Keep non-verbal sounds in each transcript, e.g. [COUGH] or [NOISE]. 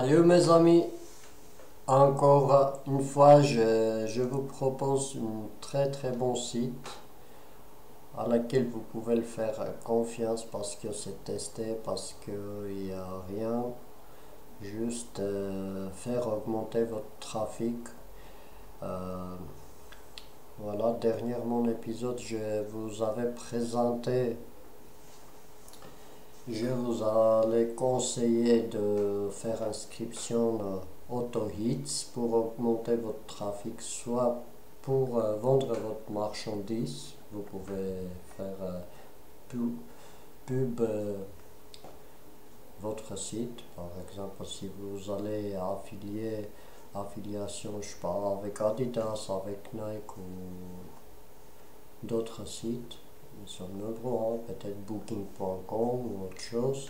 Salut mes amis, encore une fois je, vous propose un très très bon site à laquelle vous pouvez le faire confiance parce que c'est testé, parce qu'il n'y a rien, juste euh, faire augmenter votre trafic. Euh, voilà, dernièrement épisode je vous avais présenté je vous allais conseiller de faire inscription AutoHits pour augmenter votre trafic, soit pour euh, vendre votre marchandise, vous pouvez faire euh, pub, euh, votre site, par exemple si vous allez affilier affiliation, je avec Adidas, avec Nike ou d'autres sites, sur le droit, peut-être booking.com ou autre chose.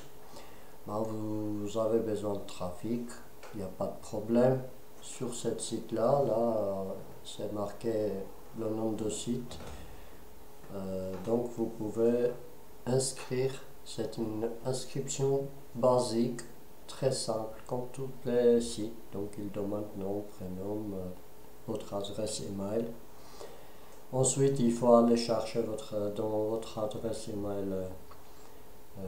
Ben, vous avez besoin de trafic, il n'y a pas de problème. Sur ce site-là, là, c'est marqué le nom de site. Euh, donc vous pouvez inscrire, c'est une inscription basique, très simple, comme tous les sites. Donc il demande nom, prénom, euh, votre adresse email. Ensuite, il faut aller chercher votre, dans votre adresse email euh,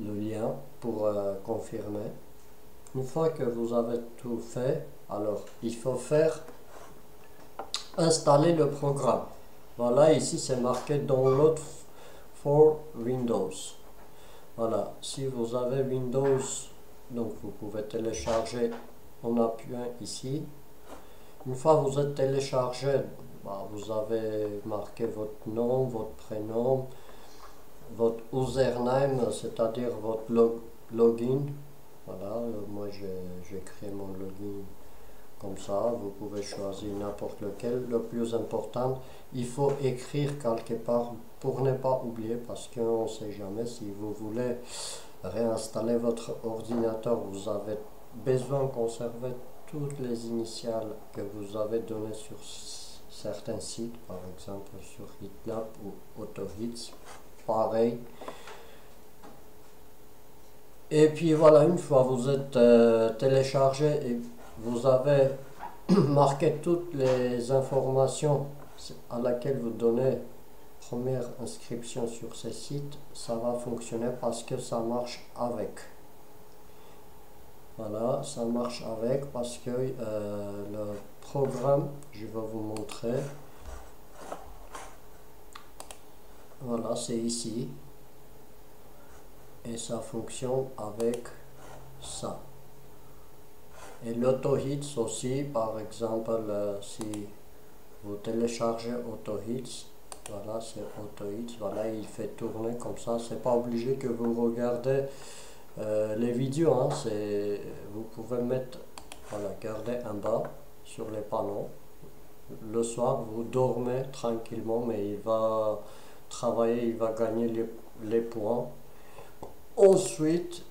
le lien pour euh, confirmer. Une fois que vous avez tout fait, alors il faut faire installer le programme. Voilà, ici c'est marqué Download for Windows. Voilà, si vous avez Windows, donc vous pouvez télécharger en appuyant ici. Une fois vous êtes téléchargé bah, vous avez marqué votre nom, votre prénom, votre username, c'est-à-dire votre login. Voilà, moi j'ai créé mon login comme ça, vous pouvez choisir n'importe lequel. Le plus important, il faut écrire quelque part pour ne pas oublier parce qu'on ne sait jamais si vous voulez réinstaller votre ordinateur, vous avez besoin de conserver toutes les initiales que vous avez données sur certains sites, par exemple sur GitLab ou AutoHits, pareil. Et puis voilà, une fois vous êtes euh, téléchargé et vous avez [CLEARS THROAT] marqué toutes les informations à laquelle vous donnez première inscription sur ce site, ça va fonctionner parce que ça marche avec. Voilà, ça marche avec parce que euh, le programme, je vais vous montrer. Voilà, c'est ici. Et ça fonctionne avec ça. Et l'auto-hits aussi, par exemple, euh, si vous téléchargez AutoHits, voilà, c'est AutoHits, voilà, il fait tourner comme ça. C'est pas obligé que vous regardez euh, les vidéos, hein, vous pouvez mettre, voilà, garder en bas sur les panneaux. Le soir, vous dormez tranquillement, mais il va travailler, il va gagner les, points. Ensuite,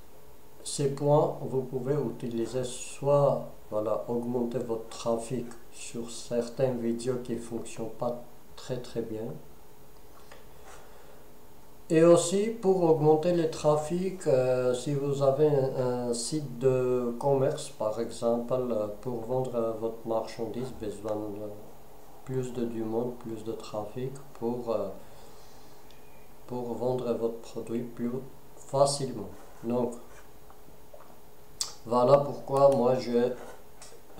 ces points, vous pouvez utiliser soit voilà, augmenter votre trafic sur certaines vidéos qui ne fonctionnent pas très très bien et aussi pour augmenter le trafic, euh, si vous avez un, site de commerce par exemple, euh, pour vendre votre marchandise, besoin de plus de du monde, plus de trafic pour, euh, pour vendre votre produit plus facilement. Donc, voilà pourquoi moi je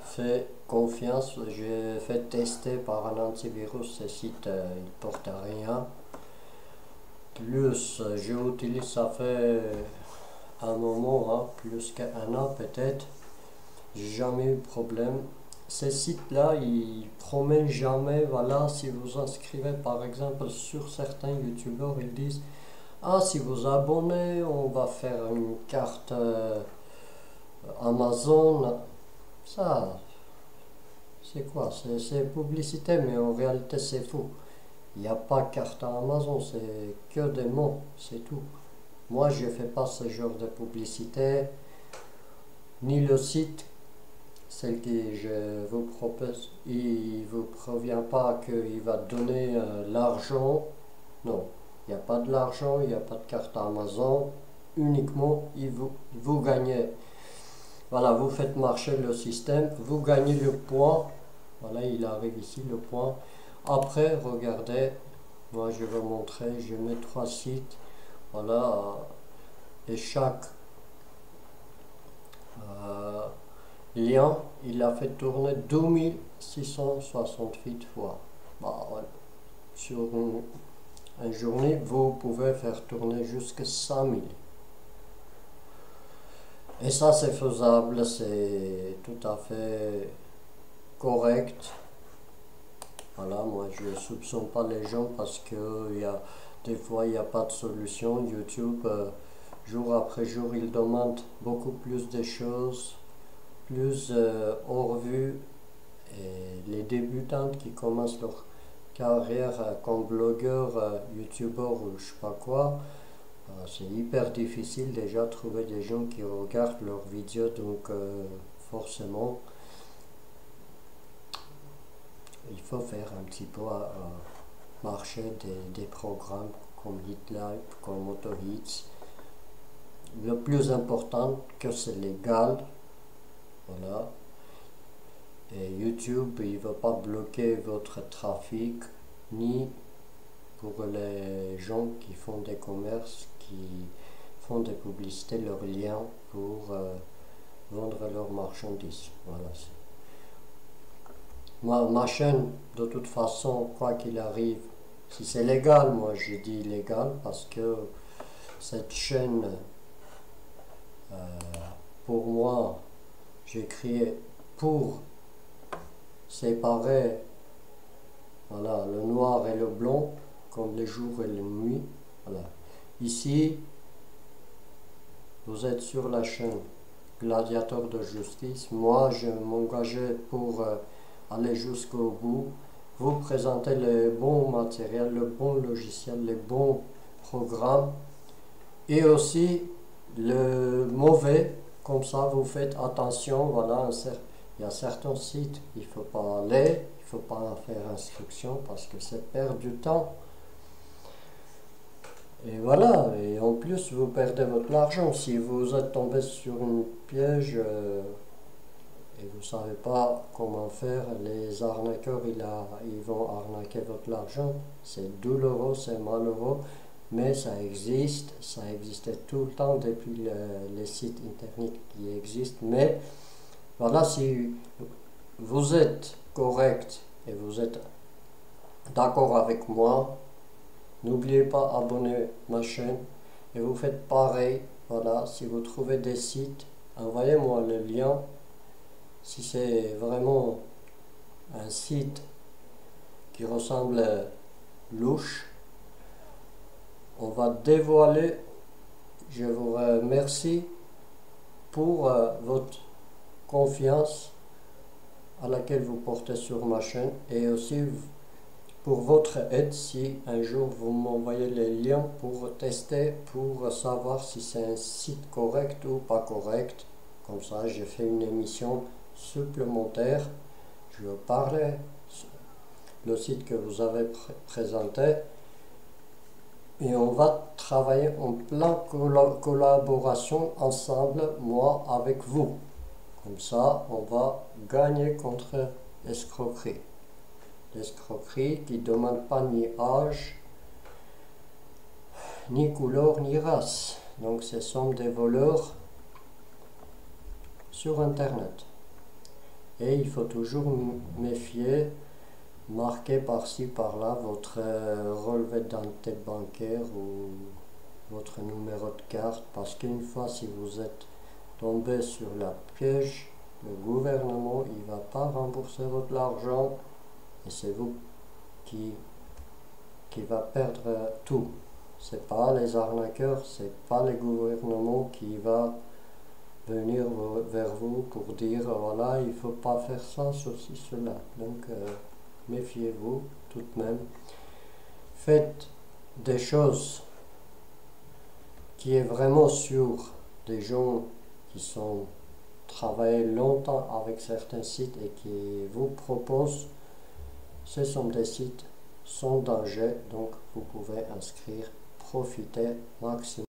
fais confiance, j'ai fait tester par un antivirus, ce site il ne porte rien plus j'utilise ça fait un moment, hein, plus qu'un an peut-être. J'ai jamais eu de problème. Ces sites-là, ils promettent jamais, voilà, si vous inscrivez par exemple sur certains youtubeurs, ils disent Ah, si vous abonnez, on va faire une carte euh, Amazon, ça, c'est quoi? C'est publicité, mais en réalité c'est faux. Il n'y a pas carte à Amazon, c'est que des mots, c'est tout. Moi, je ne fais pas ce genre de publicité, ni le site, celle que je vous propose, il ne vous provient pas qu'il va donner euh, l'argent. Non, il n'y a pas de l'argent, il n'y a pas de carte Amazon, uniquement il vous, vous gagnez. Voilà, vous faites marcher le système, vous gagnez le point. Voilà, il arrive ici le point. Après, regardez, moi je vais montrer, je mets trois sites. Voilà, et chaque euh, lien, il a fait tourner 2668 fois. Bah, Sur une, une, journée, vous pouvez faire tourner jusqu'à 5000. Et ça, c'est faisable, c'est tout à fait correct. Voilà, moi, je ne soupçonne pas les gens parce que y a, des fois, il n'y a pas de solution. YouTube, euh, jour après jour, il demande beaucoup plus de choses, plus euh, hors vue. Et les débutantes qui commencent leur carrière euh, comme blogueur, euh, youtubeur ou je sais pas quoi, c'est hyper difficile déjà de trouver des gens qui regardent leurs vidéos, donc forcément, il faut faire un petit peu marcher des, des, programmes comme HitLive, comme AutoHits, le plus important que c'est légal. Voilà. Et YouTube, il ne va pas bloquer votre trafic, ni pour les gens qui font des commerces, qui font des publicités, leurs liens pour euh, vendre leurs marchandises. Voilà. Moi, ma chaîne, de toute façon, quoi qu'il arrive, si c'est légal, moi je dis légal parce que cette chaîne euh, pour moi, j'ai créé pour séparer voilà, le noir et le blanc, comme les jours et les nuits. Voilà. Ici, vous êtes sur la chaîne Gladiateur de justice. Moi, je m'engageais pour euh, aller jusqu'au bout, vous présenter le bon matériel, le bon logiciel, les bons programmes et aussi le mauvais, comme ça vous faites attention, voilà, il y a certains sites, il ne faut pas aller, il ne faut pas faire instruction parce que c'est perdre du temps. Et voilà, et en plus vous perdez votre argent. Si vous êtes tombé sur une piège euh, et vous ne savez pas comment faire, les arnaqueurs ils, ils vont arnaquer votre argent. C'est douloureux, c'est malheureux mais ça existe, ça existait tout le temps depuis les sites internet qui existent. Mais voilà, si vous êtes correct et vous êtes d'accord avec moi, n'oubliez pas d'abonner ma chaîne et vous faites pareil. Voilà, si vous trouvez des sites, envoyez-moi le lien. Si c'est vraiment un site qui ressemble louche, on va dévoiler. Je vous remercie pour euh, votre confiance à laquelle vous portez sur ma chaîne et aussi pour votre aide si un jour vous m'envoyez les liens pour tester, pour savoir si c'est un site correct ou pas correct. Comme ça, j'ai fait une émission supplémentaire. Je parler le site que vous avez présenté et on va travailler en plein collaboration ensemble, moi avec vous. Comme ça, on va gagner contre l'escroquerie. L'escroquerie qui ne demande pas ni âge, ni couleur, ni race. Donc ce sont des voleurs sur Internet. Et il faut toujours méfier marquez par-ci par-là votre euh, relevé d'identité bancaire ou votre numéro de carte. Parce qu'une fois si vous êtes tombé sur la piège le gouvernement il va pas rembourser votre argent et c'est vous qui qui va perdre tout. C'est pas les arnaqueurs c'est pas le gouvernement qui va venir vers vous pour dire voilà, il ne faut pas faire ça, ceci, cela. Donc, méfiez-vous tout de même. Faites des choses qui est vraiment sur des gens qui sont travaillés longtemps avec certains sites et qui vous proposent, ce sont des sites sans danger, donc vous pouvez inscrire, profiter maximum.